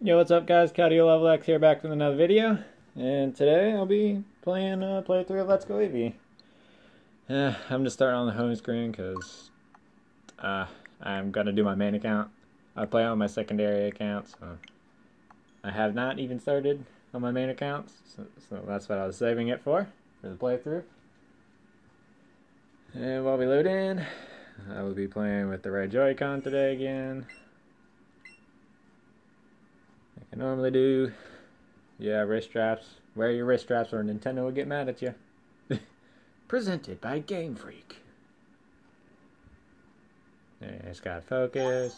Yo, what's up guys? Cadio X here back with another video. And today I'll be playing uh, playthrough of Let's Go Eevee. Uh, I'm just starting on the home screen because uh, I'm going to do my main account. I play on my secondary account, so I have not even started on my main account. So, so that's what I was saving it for, for the playthrough. And while we load in, I will be playing with the right Joy-Con today again I normally do. Yeah, wrist straps. Wear your wrist straps or Nintendo will get mad at you. Presented by Game Freak. It's got focus.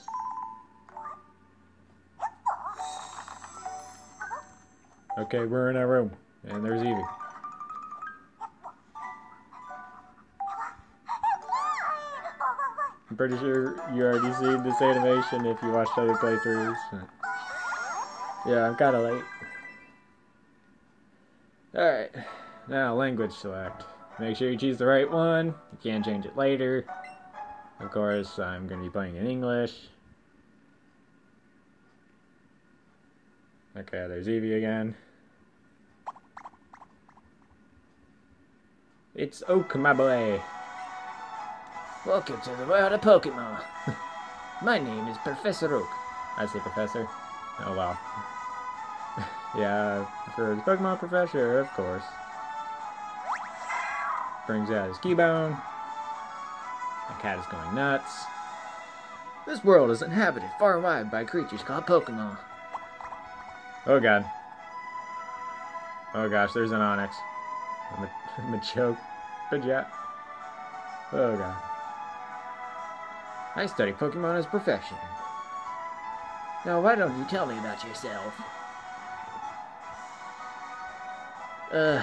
Okay, we're in our room. And there's Eevee. I'm pretty sure you already seen this animation if you watched other playthroughs. Yeah, I'm kind of late. Alright, now language select. Make sure you choose the right one. You can change it later. Of course, I'm going to be playing in English. Okay, there's Eevee again. It's Oak, my boy. Welcome to the world of Pokemon. My name is Professor Oak. I say Professor. Oh, wow. Yeah, for the Pokemon Professor, of course. Brings out his Cubone. My cat is going nuts. This world is inhabited far and wide by creatures called Pokemon. Oh god. Oh gosh, there's an Onix. I'm a, I'm a choke. Pidgeot. Oh god. I study Pokemon as a profession. Now, why don't you tell me about yourself? Uh,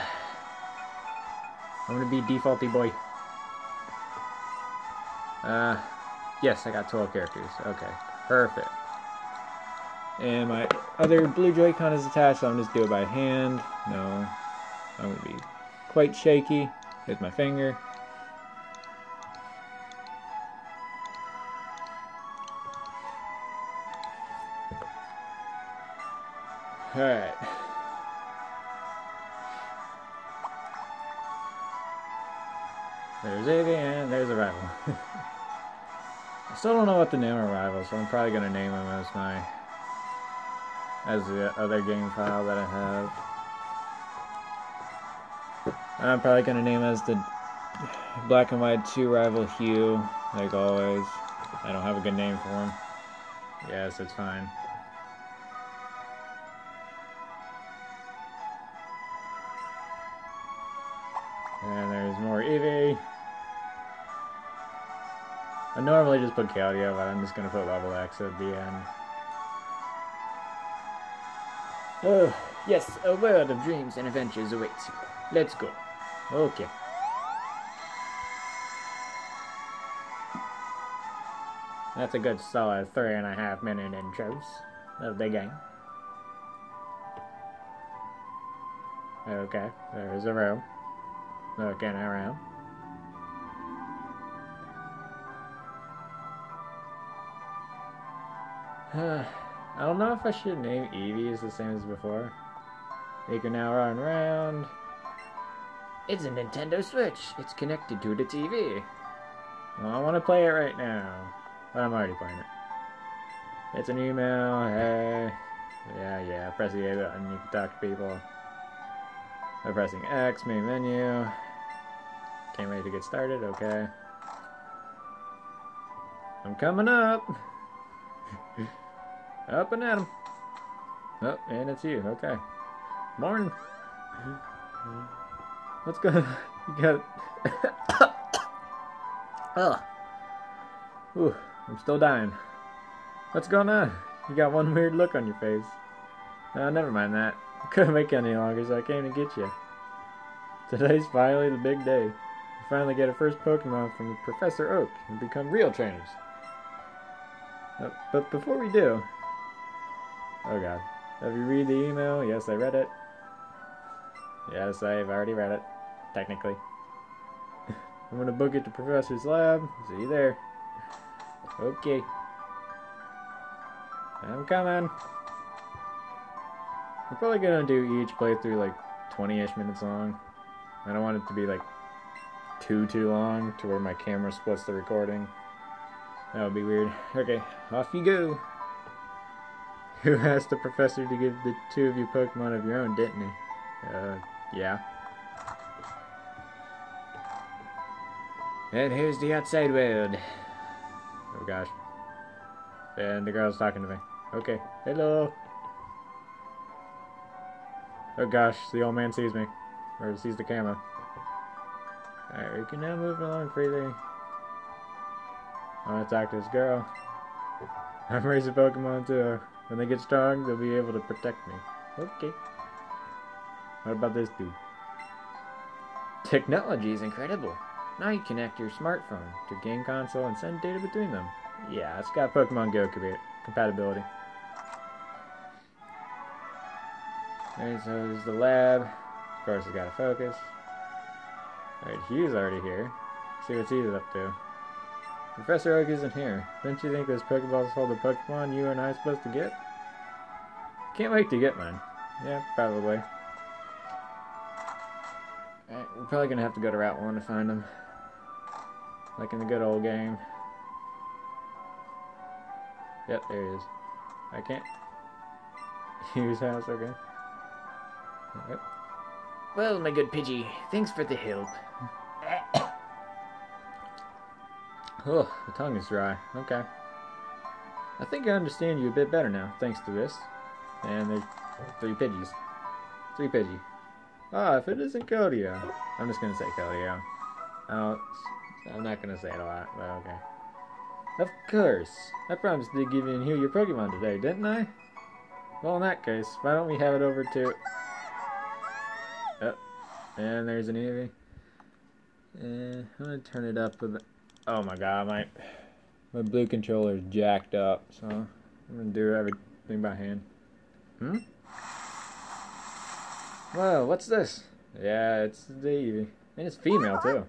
I'm gonna be defaulty boy. Uh, yes, I got 12 characters. Okay, perfect. And my other blue Joy-Con is attached, so I'm just do it by hand. No, I'm gonna be quite shaky with my finger. Alright. There's Eevee and there's a rival. I still don't know what to name our rival, so I'm probably gonna name him as my as the other game file that I have. And I'm probably gonna name as the black and white 2 rival Hugh, like always. I don't have a good name for him. Yes, it's fine. I normally just put Keldeo, but I'm just going to put level X at the end. Oh, yes, a world of dreams and adventures awaits you. Let's go. Okay. That's a good solid three and a half minute intros of the game. Okay, there's a room. Looking around. I don't know if I should name Eevee as the same as before. You can now run around. It's a Nintendo Switch. It's connected to the TV. Well, I want to play it right now. But I'm already playing it. It's an email. Hey. Yeah, yeah. Press the A button. You can talk to people. By pressing X, main menu. Can't wait to get started. Okay. I'm coming up. up and at him. Oh, and it's you. Okay. Morning. What's going on? You got. oh. Ooh, I'm still dying. What's going on? You got one weird look on your face. No, never mind that. I couldn't make it any longer, so I came to get you. Today's finally the big day. We finally get our first Pokemon from Professor Oak and become real trainers. Uh, but before we do... Oh god. Have you read the email? Yes, I read it. Yes, I've already read it. Technically. I'm gonna book it to Professor's lab. See you there. Okay. I'm coming. I'm probably gonna do each playthrough like 20-ish minutes long. I don't want it to be like too too long to where my camera splits the recording. That would be weird. Okay, off you go. Who asked the professor to give the two of you Pokemon of your own, didn't he? Uh, yeah. And here's the outside world. Oh gosh. And the girl's talking to me. Okay. Hello. Oh gosh, the old man sees me. Or sees the camera. Alright, we can now move along freely. I want to talk to this girl. I'm raising Pokemon too. When they get strong, they'll be able to protect me. Okay. What about this dude? Technology is incredible. Now you connect your smartphone to game console and send data between them. Yeah, it's got Pokemon Go compatibility. Alright, so there's the lab. Of course, it's got to focus. Alright, Hugh's already here. Let's see what he's up to. Professor Oak isn't here. Don't you think those Pokeballs hold the Pokemon you and I are supposed to get? Can't wait to get mine. Yeah, probably. Alright, we're probably gonna have to go to Route 1 to find them. Like in the good old game. Yep, there he is. I can't use house, okay. Yep. Well, my good Pidgey, thanks for the help. oh, the tongue is dry. Okay. I think I understand you a bit better now, thanks to this. And there's three Pidgeys. Three Pidgey. Ah, if it isn't Keldeo. I'm just gonna say Keldeo. Oh, I'm not gonna say it a lot, but okay. Of course. I promised to give you and heal your Pokemon today, didn't I? Well, in that case, why don't we have it over to... Oh, and there's an Eevee. And I'm gonna turn it up with... Oh my god, my my blue controller is jacked up, so I'm gonna do everything by hand. Hmm? Whoa, what's this? Yeah, it's the. And it's female, too.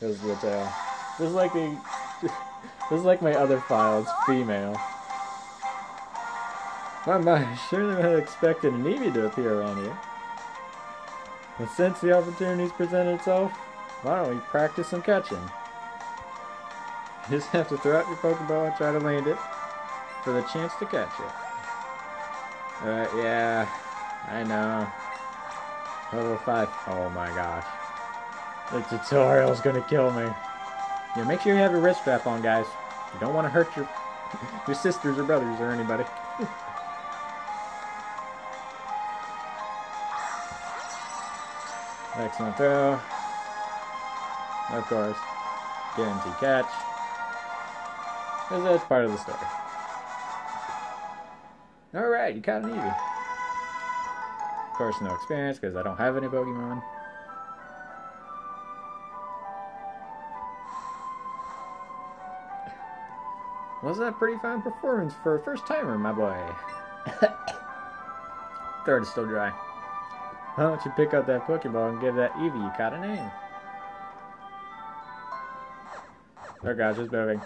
Because it's, uh, this is like a... this is like my other file, it's female. My, my, surely I had expected an Eevee to appear around here. And since the opportunity's presented itself, why don't we practice some catching? You just have to throw out your Pokeball and try to land it for the chance to catch it. Uh, yeah, I know. Level 5. Oh my gosh. The tutorial's gonna kill me. Yeah, make sure you have your wrist strap on, guys. You don't want to hurt your your sisters or brothers or anybody. Excellent throw. Of course. Guarantee catch. Because that's part of the story. Alright, you caught an Eevee. Of course, no experience because I don't have any Pokemon. Was that a pretty fine performance for a first timer, my boy? Third is still dry. Why don't you pick up that Pokeball and give that Eevee you caught a name? Oh gosh, it's moving.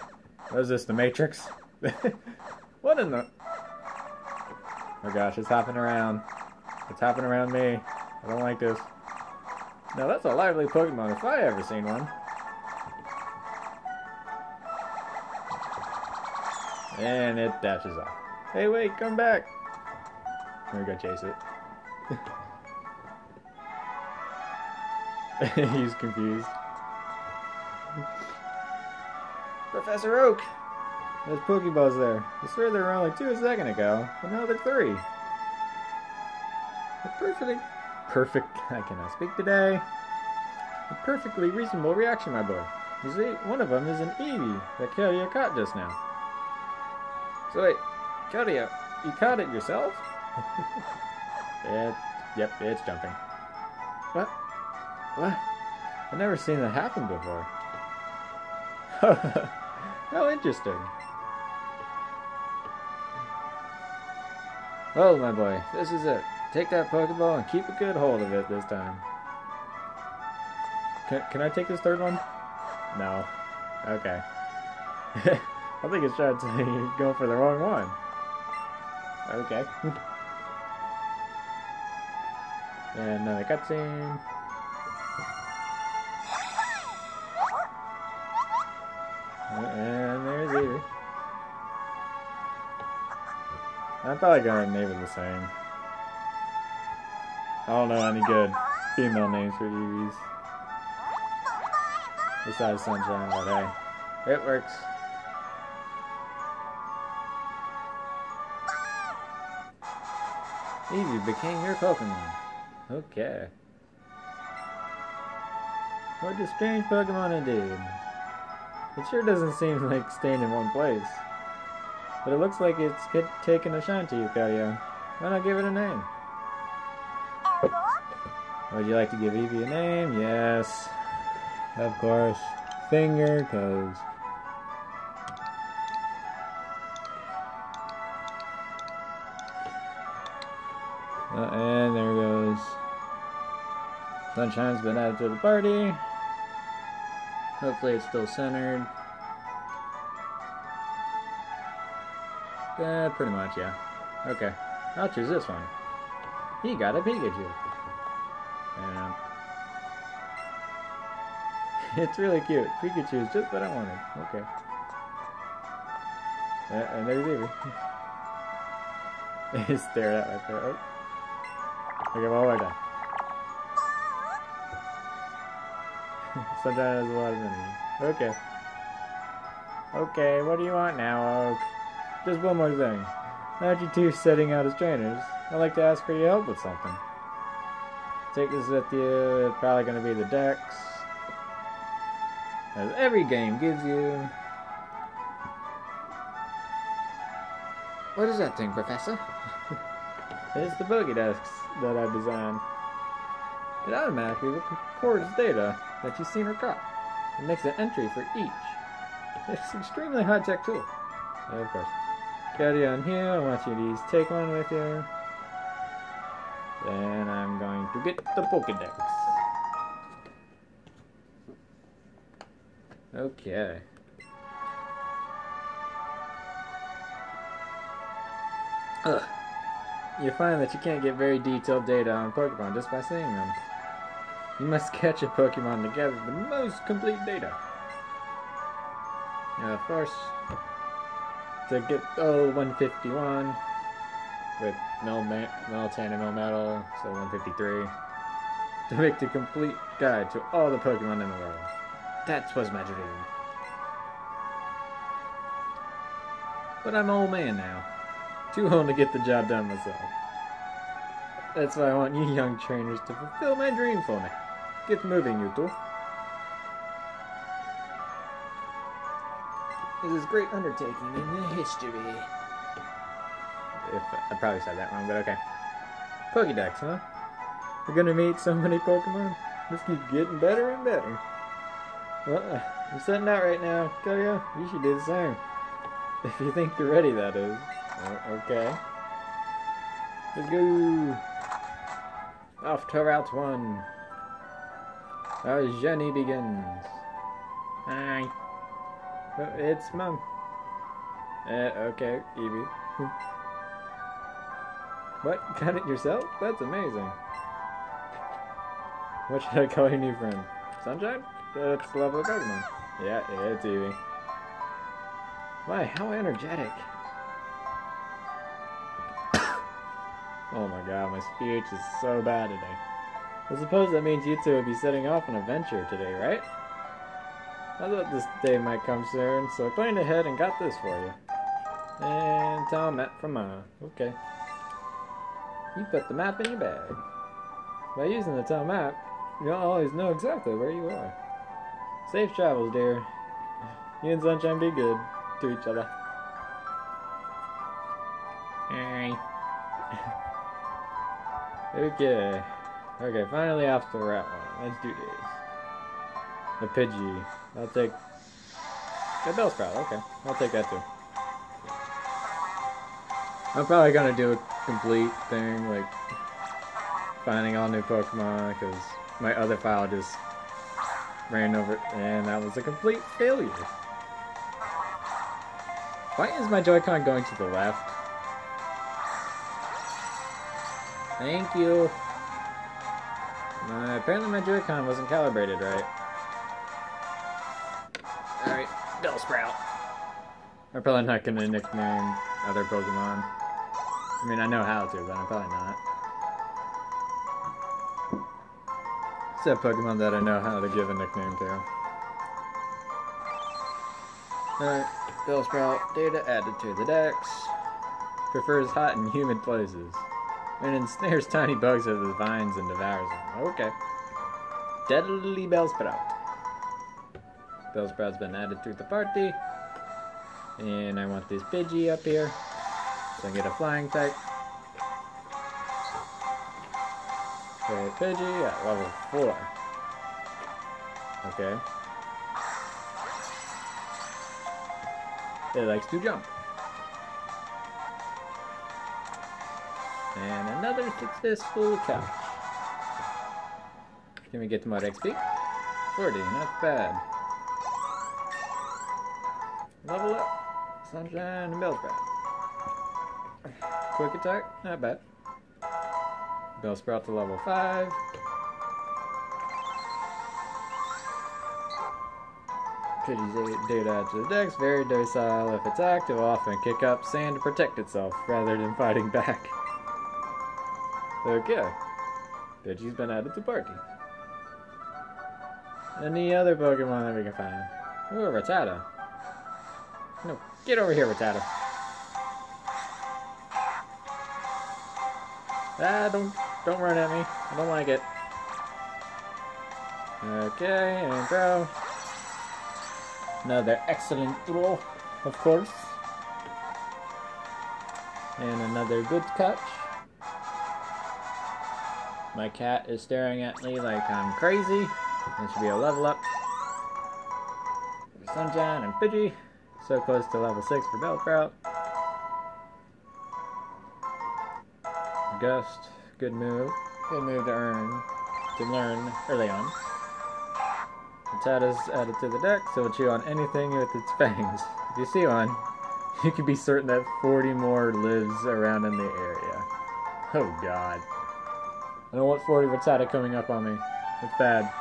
What is this, the Matrix? what in the... Oh gosh, it's hopping around. It's hopping around me. I don't like this. Now that's a lively Pokemon if I ever seen one. And it dashes off. Hey wait, come back! We're gonna go chase it. He's confused. Professor Oak! There's Pokeballs there. I swear there were only two a second ago, but now there are three. A perfectly... Perfect... I cannot speak today. A perfectly reasonable reaction, my boy. You see, one of them is an Eevee that Keldeo caught just now. So wait, Keldeo, uh, you caught it yourself? it, yep, it's jumping. What? What? I've never seen that happen before. How oh, interesting. Well, my boy, this is it. Take that Pokeball and keep a good hold of it this time. Can, can I take this third one? No. Okay. I think it's trying to go for the wrong one. Okay. And another cutscene. Probably gonna name it the same. I don't know any good female names for Eevees. Besides Sunshine, but hey, it works. Eevee became your Pokemon. Okay. What a strange Pokemon indeed. It sure doesn't seem like staying in one place. But it looks like it's get, taking a shine to you, Keldeo. Why not give it a name? Would you like to give Eevee a name? Yes. Of course. Finger, cause... Uh, and there goes. Sunshine's been added to the party. Hopefully it's still centered. Yeah, pretty much, yeah. Okay. I'll choose this one. He got a Pikachu. Yeah. it's really cute. Pikachu is just what I wanted. Okay. Yeah, and there's Eevee. he stared at my face. Oh. Okay, one more time. Sometimes a lot of energy. Okay. Okay, what do you want now, Oak? Just one more thing. Now that you two setting out as trainers, I'd like to ask for your help with something. Take this with you, it's probably going to be the dex. As every game gives you. What is that thing, Professor? It's the Pokédex that I designed. It automatically records data that you've seen or caught. It makes an entry for each. It's an extremely high-tech tool. Of course. Carry on here, I want you to take one with you. Then I'm going to get the Pokedex. Okay. Ugh. You find that you can't get very detailed data on Pokemon just by seeing them. You must catch a Pokemon to gather the most complete data. Now, of course, to get oh 151 with no ma Meltan and no metal, so 153 to make the complete guide to all the Pokemon in the world. That was my dream. But I'm old man now. Too old to get the job done myself. That's why I want you young trainers to fulfill my dream for me. Get moving, you two. Is a great undertaking in the history. If I probably said that wrong, but okay. Pokédex, huh? We're gonna meet so many Pokemon. This keeps getting better and better. Well, uh, I'm setting out right now. Keldeo, you should do the same. If you think you're ready, that is. Okay. Let's go. Off to Route 1. Our journey begins. Hi. Uh, it's Mom. Uh, okay, Eevee. what? Got it yourself? That's amazing. What should I call your new friend? Sunshine? That's level of Pokemon. Yeah, it's Eevee. Why, how energetic. oh my god, my speech is so bad today. I suppose that means you two will be setting off on an adventure today, right? I thought this day might come soon, so I planned ahead and got this for you. And town map from Mama. Okay. You put the map in your bag. By using the town map, you'll always know exactly where you are. Safe travels, dear. You and Sunshine be good to each other. Hey. okay. Okay, finally off the route. Let's do this. The Pidgey. I'll take... A Bellsprout, okay. I'll take that too. I'm probably gonna do a complete thing, like finding all new Pokemon, because my other file just ran over, and that was a complete failure. Why is my Joy-Con going to the left? Thank you. Uh, apparently my Joy-Con wasn't calibrated right. Alright, Bellsprout. I'm probably not gonna nickname other Pokemon. I mean, I know how to, but I'm probably not. It's Except Pokemon that I know how to give a nickname to. Alright, Bellsprout, data added to the dex. Prefers hot and humid places. And ensnares tiny bugs with his vines and devours them. Okay. Deadly Bellsprout. Bellsprout's been added to the party. And I want this Pidgey up here. So I get a flying type. Okay, Pidgey at level 4. Okay. It likes to jump. And another successful couch. Can we get more XP? 40, not bad. Level up. Sunshine and Bellsprout. Quick attack, not bad. Bellsprout to level 5. Pidgey's data to the dex, very docile. If attacked, it will often kick up sand to protect itself rather than fighting back. Okay. Pidgey's been added to party. Any other Pokemon that we can find? Ooh, Rattata. No, get over here, Rattata. Ah, don't, don't run at me. I don't like it. Okay, and throw. Another excellent throw, of course. And another good catch. My cat is staring at me like I'm crazy. That should be a level up. Sunshine and Pidgey. So close to level 6 for Bellsprout. Gust. Good move. Good move to earn. To learn early on. Rattata's added to the deck, so it'll chew on anything with its fangs. If you see one, you can be certain that 40 more lives around in the area. Oh god. I don't want 40 Rattata coming up on me. That's bad.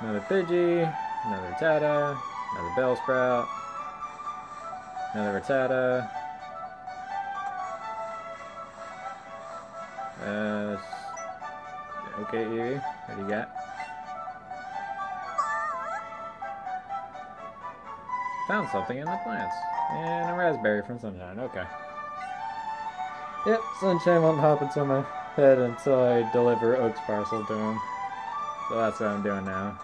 Another Pidgey, another Rattata, another Bellsprout. another Rattata. Uh, okay, Eevee, what do you got? Found something in the plants. And a Razz Berry from Sunshine, okay. Yep, Sunshine won't hop into my head until I deliver Oak's parcel to him. So that's what I'm doing now.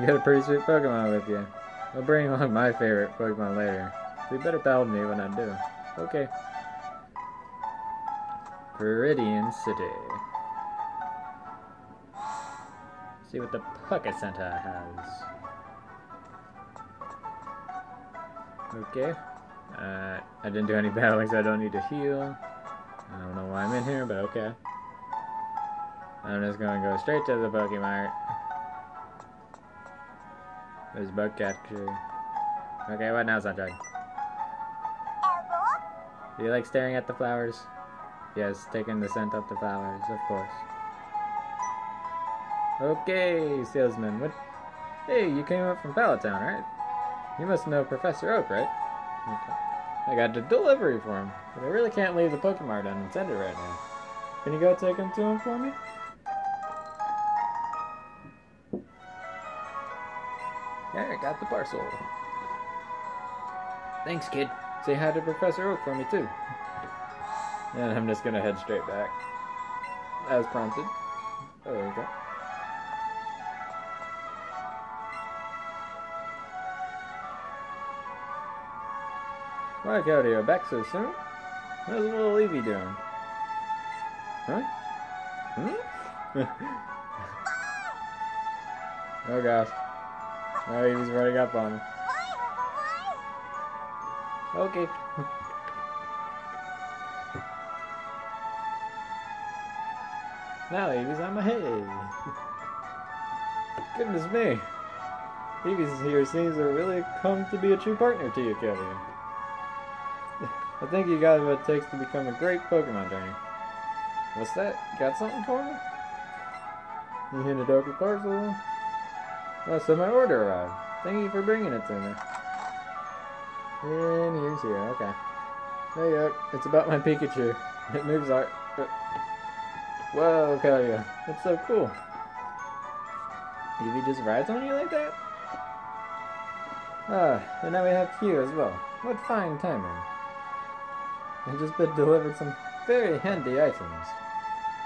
You got a pretty sweet Pokemon with you. I'll bring along my favorite Pokemon later. So you better battle me when I do. Okay. Viridian City. See what the Pocket Center has. Okay. Uh, I didn't do any battling, so I don't need to heal. I don't know why I'm in here, but okay. I'm just gonna go straight to the Pokemart. There's bug catcher. Okay, what now, Sunshine? Do you like staring at the flowers? Yes, taking the scent of the flowers, of course. Okay, salesman. What? Hey, you came up from Pallet Town, right? You must know Professor Oak, right? Okay. I got the delivery for him, but I really can't leave the Pokemart unattended right now. Can you go take him to him for me? I got the parcel. Thanks, kid. Say hi to Professor Oak for me too. And I'm just gonna head straight back. As prompted. Oh, okay. Why, Claudio, back so soon? How's little Eevee doing? Huh? Hmm? oh gosh. Now Eevee's running up on him. Okay. now Eevee's on my head. Goodness me. Eevee's here seems to really come to be a true partner to you, Kelly. I think you got what it takes to become a great Pokemon trainer. What's that? Got something for me? You hinted over parcel? Oh, so my order arrived. Thank you for bringing it to me. And here's here, okay. Hey, uh, it's about my Pikachu. It moves like... Uh, whoa, Kalia. It's so cool. Eevee just rides on you like that? Ah, and now we have Hugh as well. What fine timing. I've just been delivered some very handy items,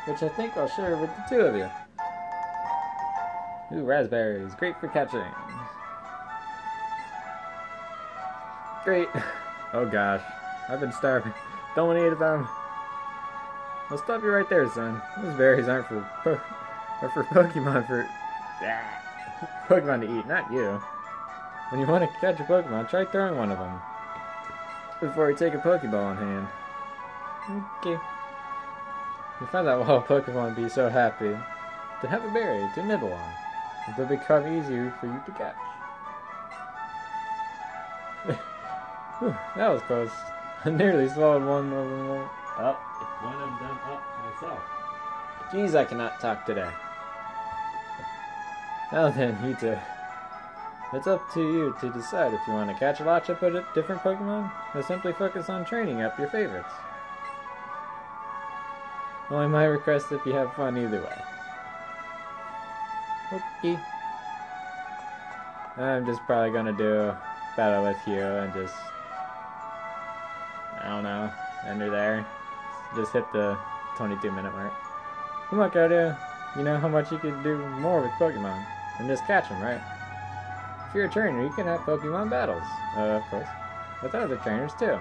which I think I'll share with the two of you. Ooh, Razz Berries. Great for catching. Great. Oh gosh. I've been starving. Don't eat them. I'll stop you right there, son. Those berries aren't for po are for Pokemon for Pokemon to eat, not you. When you want to catch a Pokemon, try throwing one of them before you take a Pokeball in hand. Okay. You find that while Pokemon be so happy to have a berry to nibble on. It'll become easier for you to catch. Whew, that was close. I nearly swallowed one of them up. One of them up myself. Geez, I cannot talk today. Now then, you two. It's up to you to decide if you want to catch a lot of different Pokemon, or simply focus on training up your favorites. Only my request if you have fun either way. Okay. I'm just probably gonna do battle with you and just I don't know, under there. Just hit the 22 minute mark. Come on, Kodo. You know how much you could do more with Pokemon than just catch them, right? If you're a trainer, you can have Pokemon battles, uh, of course, with other trainers too.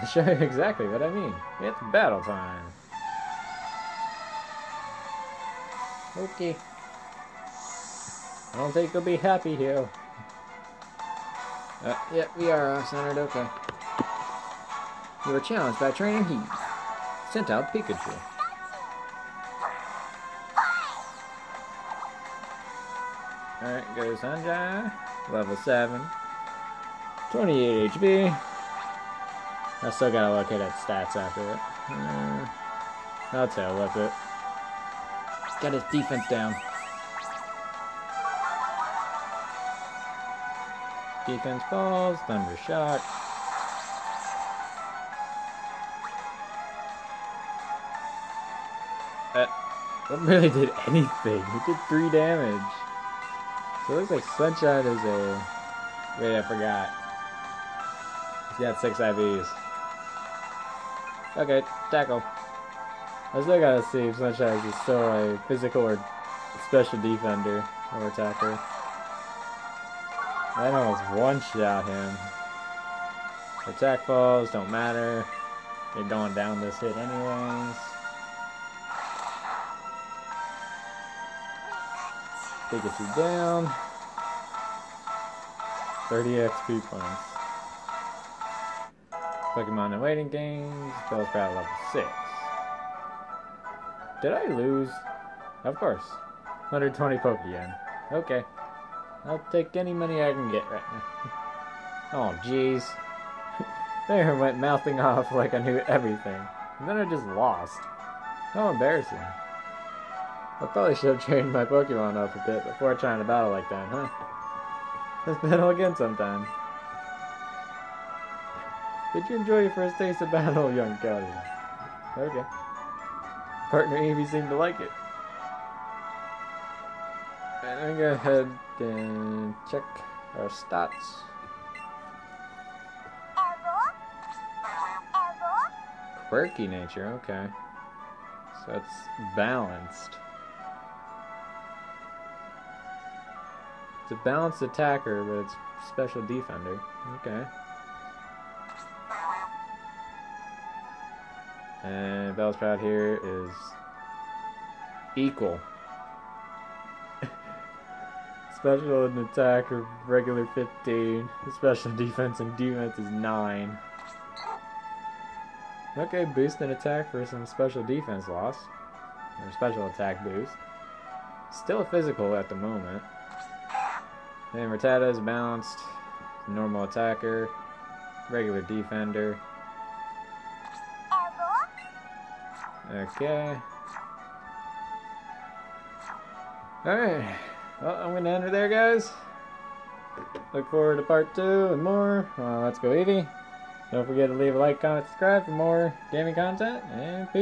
I'll show you exactly what I mean. It's battle time. Okay. I don't think you'll be happy here. Uh, yeah, we are uh, centered, okay. You were challenged by Trainer Heat. Sent out Pikachu. Alright, goes Sanjay. Level 7. 28 HP. I still gotta look at its stats after it. Uh, I'll it. Got his defense down. Defense falls, Thunder Shock. Uh, that really did anything. It did three damage. So it looks like Sunshine is a... Wait, I forgot. He's got six IVs. Okay, tackle. I still gotta see if Sunshine is still a physical or special defender or attacker. That almost one-shot him. Attack falls, don't matter. They're going down this hit anyways. Pikachu down. 30 XP points. Pokemon in waiting games. Bellsprout level 6. Did I lose? Of course. 120 Pokeyen. Okay. I'll take any money I can get right now. oh, jeez. there went mouthing off like I knew everything. And then I just lost. How embarrassing. I probably should have trained my Pokemon up a bit before trying to battle like that, huh? Let's battle again sometime. Did you enjoy your first taste of battle, young Kelly? Okay. Partner Eevee seemed to like it. And I'm gonna go ahead and check our stats. Quirky nature, okay. So it's balanced. It's a balanced attacker, but it's special defender. Okay. And Bellsprout here is equal. Special and attack are regular 15. Special defense and defense is 9. Okay, boost and attack for some special defense loss. Or special attack boost. Still physical at the moment. And Rattata is balanced. Normal attacker. Regular defender. Okay. Alright. Well, I'm going to end it there, guys. Look forward to part two and more. Uh, let's go Eevee. Don't forget to leave a like, comment, subscribe for more gaming content, and peace.